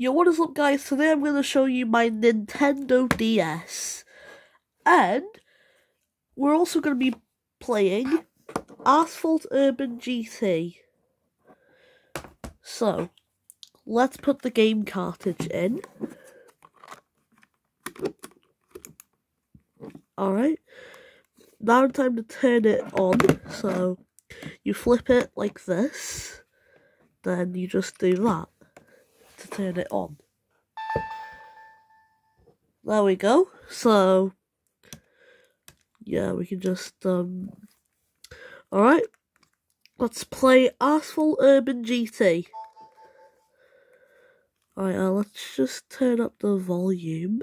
Yo, what is up guys? Today I'm going to show you my Nintendo DS. And we're also going to be playing Asphalt Urban GT. So, let's put the game cartridge in. Alright. Now time to turn it on. So, you flip it like this. Then you just do that turn it on. There we go. So, yeah, we can just, um, alright. Let's play Asphalt Urban GT. Alright, uh, let's just turn up the volume.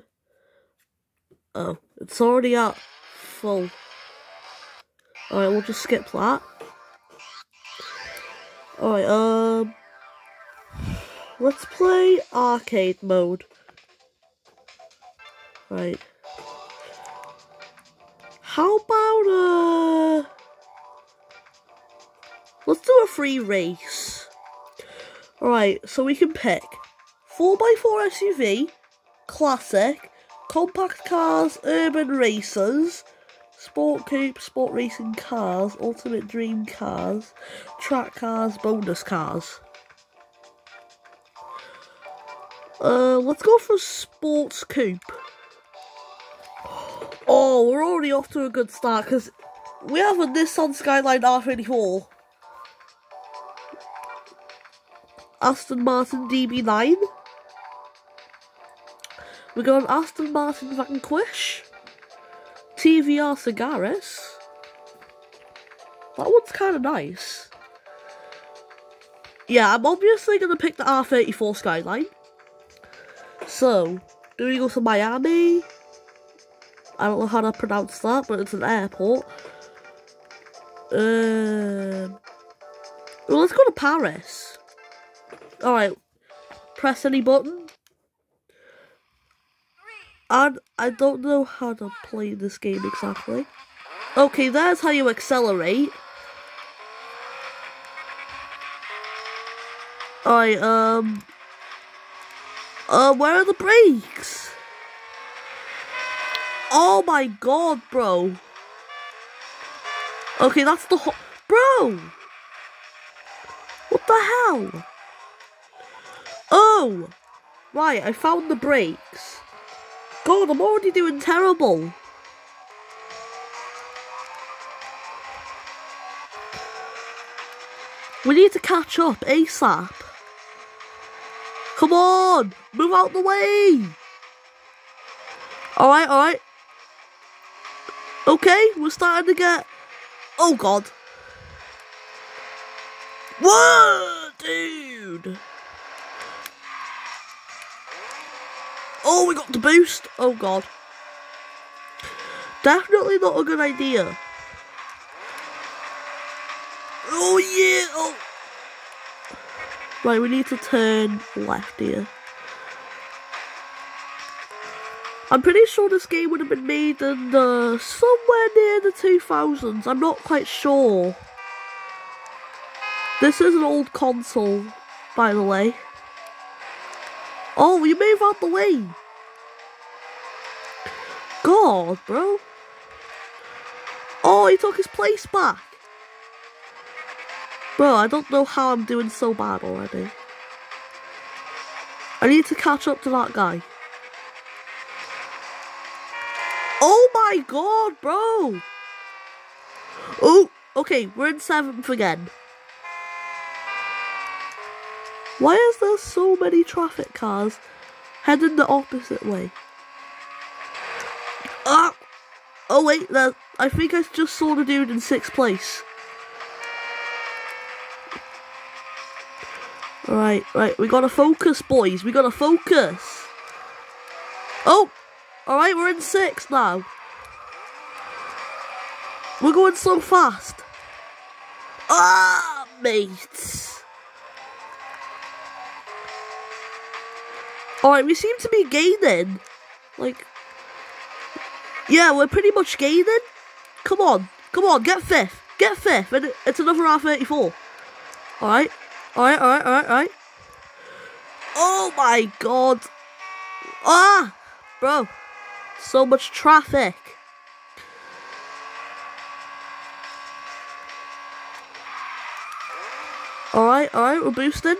Oh, it's already at full. Alright, we'll just skip that. Alright, um... Let's play arcade mode. Right. How about, uh... Let's do a free race. Alright, so we can pick 4x4 SUV, classic, compact cars, urban racers, sport coupe, sport racing cars, ultimate dream cars, track cars, bonus cars. Uh, let's go for sports coupe. Oh, we're already off to a good start because we have a Nissan Skyline R34. Aston Martin DB9. We got an Aston Martin Vanquish. TVR Sagaris. That one's kind of nice. Yeah, I'm obviously going to pick the R34 Skyline. So, do we go to Miami? I don't know how to pronounce that, but it's an airport. Um, well, let's go to Paris. Alright, press any button. And I don't know how to play this game exactly. Okay, there's how you accelerate. Alright, um... Uh, where are the brakes? Oh my god, bro. Okay, that's the Bro! What the hell? Oh! Right, I found the brakes. God, I'm already doing terrible. We need to catch up ASAP. Come on! Move out the way! Alright, alright. Okay, we're starting to get... Oh, God. What, dude? Oh, we got the boost. Oh, God. Definitely not a good idea. Oh, yeah. Oh. Right, we need to turn left here. I'm pretty sure this game would have been made in uh, somewhere near the 2000s. I'm not quite sure. This is an old console, by the way. Oh, you move out the way. God, bro. Oh, he took his place back. Bro, I don't know how I'm doing so bad already. I need to catch up to that guy. Oh my god, bro! Oh, okay, we're in seventh again. Why is there so many traffic cars heading the opposite way? Ah! Oh wait, there, I think I just saw the dude in sixth place. Right, right, we gotta focus, boys. We gotta focus. Oh! Alright, we're in six now. We're going so fast. Ah, mates. Alright, we seem to be gaining. Like, yeah, we're pretty much gaining. Come on, come on, get fifth. Get fifth, and it's another R34. Alright. Alright, alright, alright, alright. Oh my god. Ah! Bro. So much traffic. Alright, alright, we're boosting.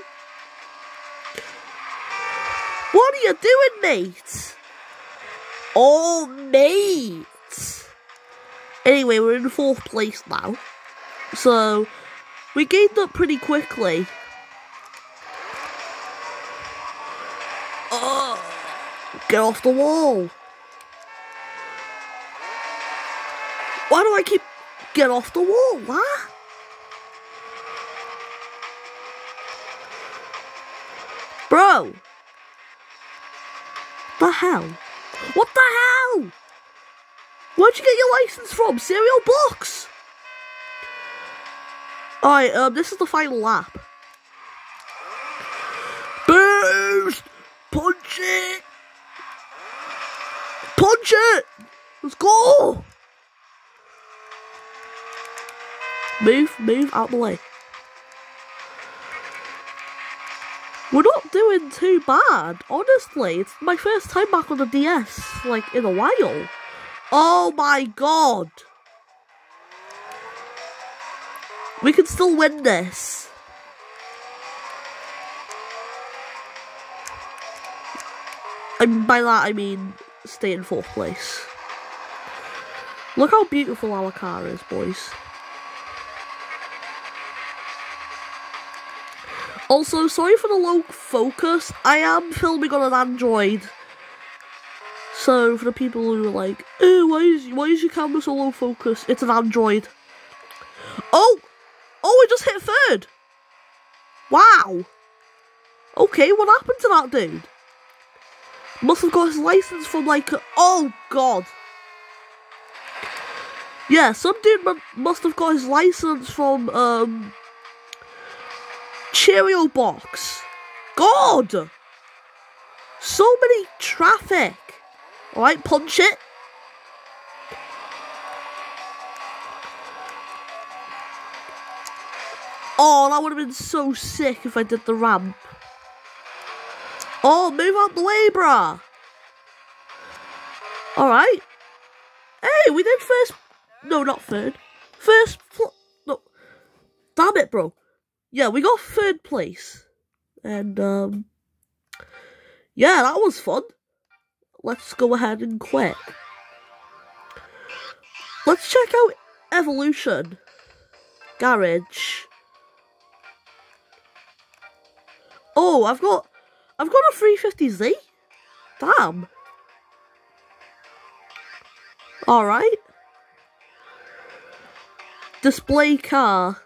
What are you doing, mate? Oh, mate. Anyway, we're in fourth place now. So, we gained up pretty quickly. Get off the wall. Why do I keep get off the wall? What? Bro. The hell? What the hell? Where'd you get your license from? Cereal box? Alright, um, this is the final lap. Boost! Punch it! Punch it! Let's go! Move, move out the way. We're not doing too bad, honestly. It's my first time back on the DS, like, in a while. Oh my god! We can still win this. And by that I mean stay in fourth place. Look how beautiful our car is, boys. Also, sorry for the low focus. I am filming on an Android. So, for the people who are like, oh, why is, why is your camera so low focus? It's an Android. Oh! Oh, I just hit third! Wow! Okay, what happened to that dude? Must have got his license from like, oh god. Yeah, some dude must have got his license from, um, Cheerio box. God! So many traffic. Alright, punch it. Oh, that would have been so sick if I did the ramp. Oh, move out the way, brah. Alright. Hey, we did first... No, not third. First... No. Damn it, bro yeah, we got third place. And, um, yeah, that was fun. Let's go ahead and quit. Let's check out Evolution. Garage. Oh, I've got, I've got a 350Z. Damn. Alright. Display car.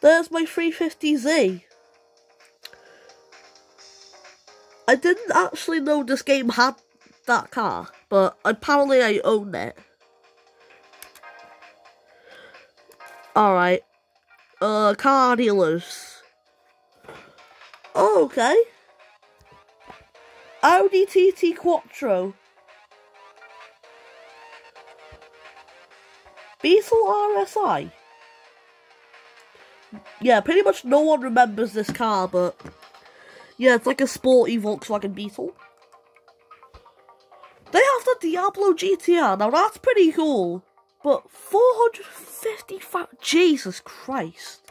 There's my 350Z. I didn't actually know this game had that car, but apparently I own it. Alright. Uh, car dealers. Oh, okay. Audi TT Quattro. Beetle RSI yeah, pretty much no one remembers this car, but yeah, it's like a sporty Volkswagen Beetle. They have the Diablo GTR, now that's pretty cool, but 450 Jesus Christ.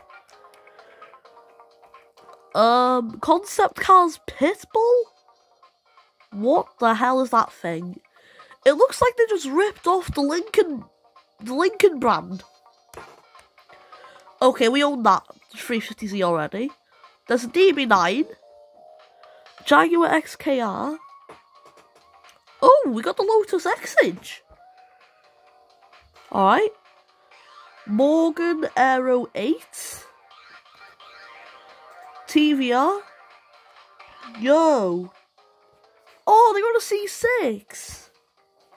Um, Concept Cars Pitbull? What the hell is that thing? It looks like they just ripped off the Lincoln, the Lincoln brand. Okay, we own that 350Z already. There's a DB9. Jaguar XKR. Oh, we got the Lotus Exige. Alright. Morgan Aero 8. TVR. Yo. Oh, they got a C6.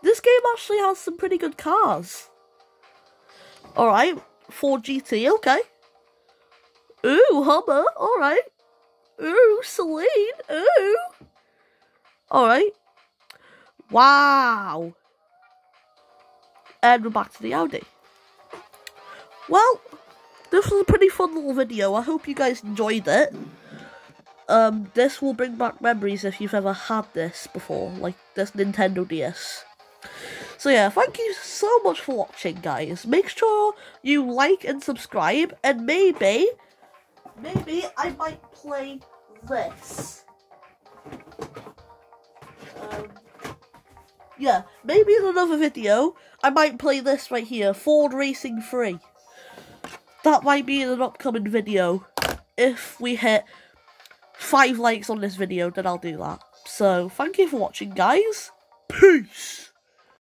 This game actually has some pretty good cars. Alright, Ford GT, okay. Ooh, Hummer, alright. Ooh, Saleen, ooh. Alright. Wow. And we're back to the Audi. Well, this was a pretty fun little video. I hope you guys enjoyed it. um, this will bring back memories if you've ever had this before, like this Nintendo DS. So yeah, thank you so much for watching, guys. Make sure you like and subscribe, and maybe, maybe I might play this. Um, yeah, maybe in another video, I might play this right here, Ford Racing 3. That might be in an upcoming video. If we hit 5 likes on this video, then I'll do that. So, thank you for watching, guys. Peace!